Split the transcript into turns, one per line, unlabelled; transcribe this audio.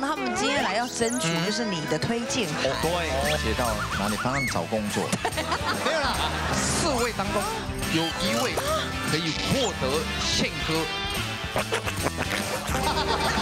那他们接下来要争取，就是你的推荐。哦
对，接到，那你帮他们找工作。没有了，四位当中有一位可以获得献歌。